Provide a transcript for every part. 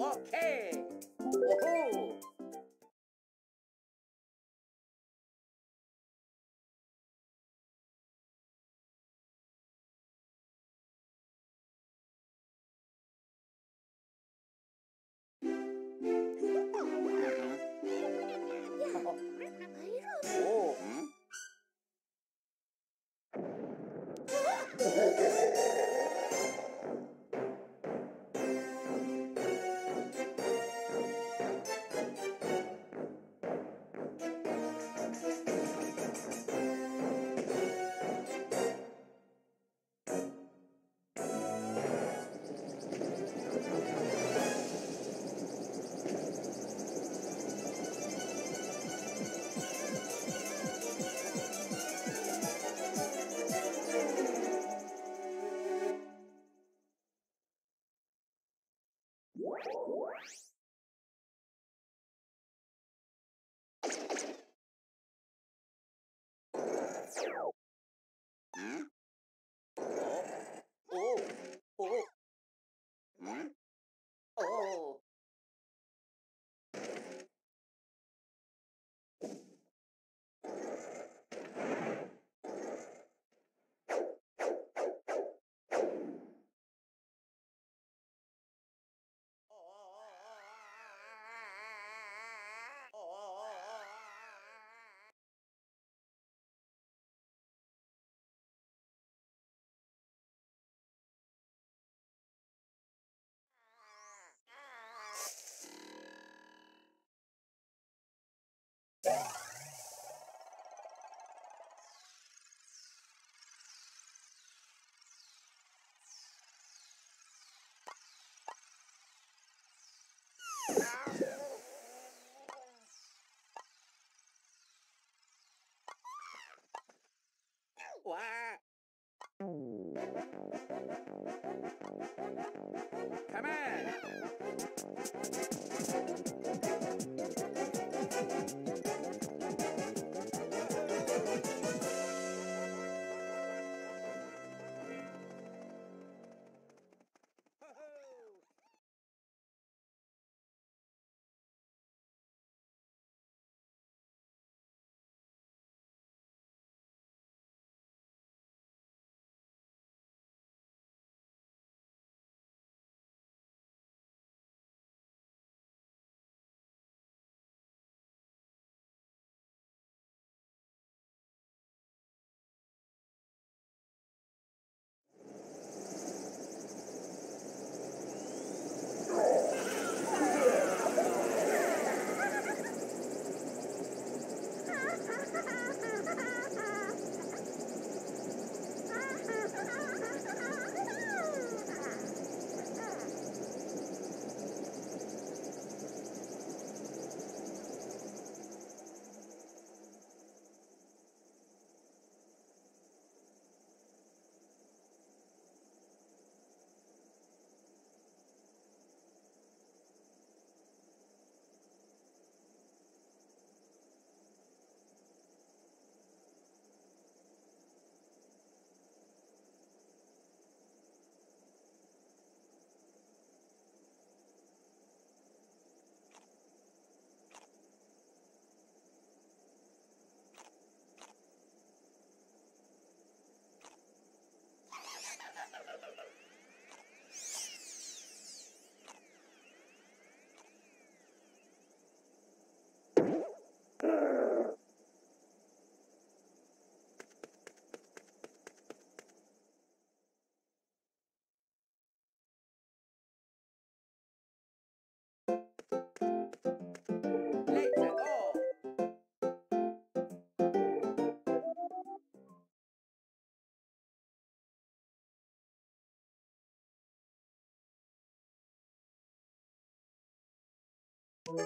Okay. Woohoo! Oh. Come on. Woo!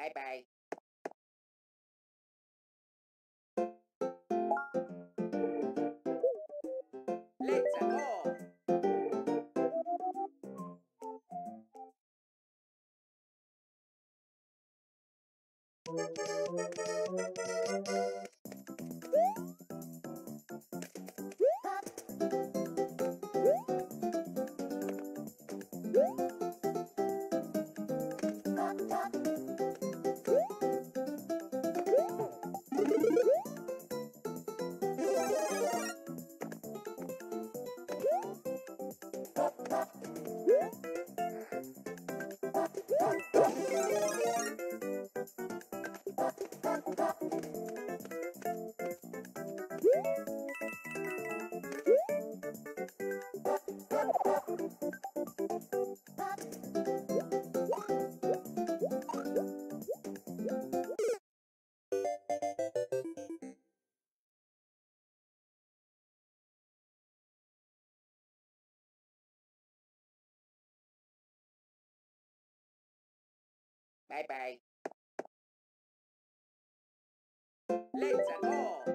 バイバイ。レッツゴーバイバイ。レッツゴ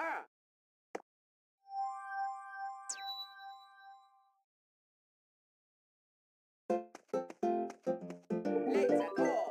Ha! Let's go!